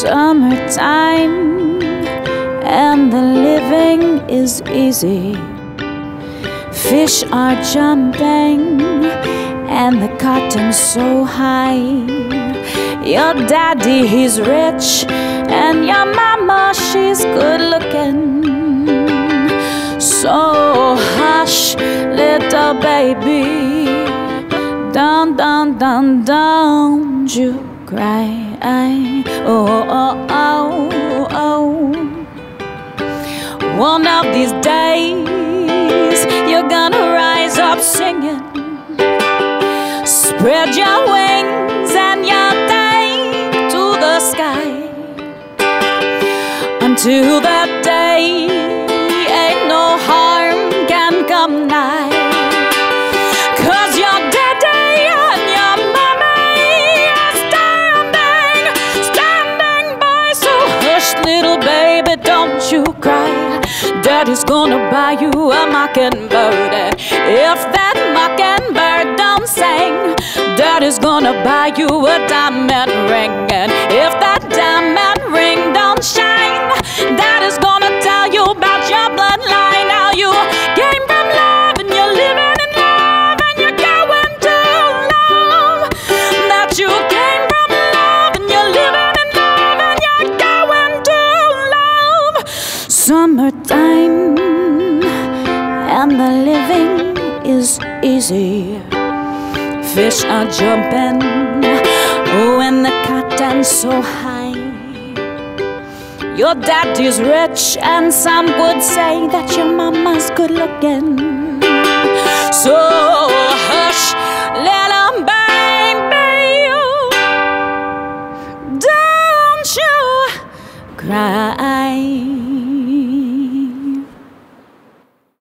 summertime and the living is easy. Fish are jumping and the cotton's so high. Your daddy, he's rich, and your mama, she's good looking. So hush, little baby, don't, don't, don't, don't you cry. Oh, oh, oh, oh. One of these days, you're gonna rise up singing. Spread your wings and your take to the sky. Until that day, don't you cry. Daddy's gonna buy you a mockingbird. If that mockingbird don't sing, Daddy's gonna buy you a diamond ring. And if that diamond ring don't Summertime and the living is easy. Fish are jumping, oh, and the cotton's so high. Your daddy's rich, and some would say that your mama's good looking. So hush, little baby, don't you cry.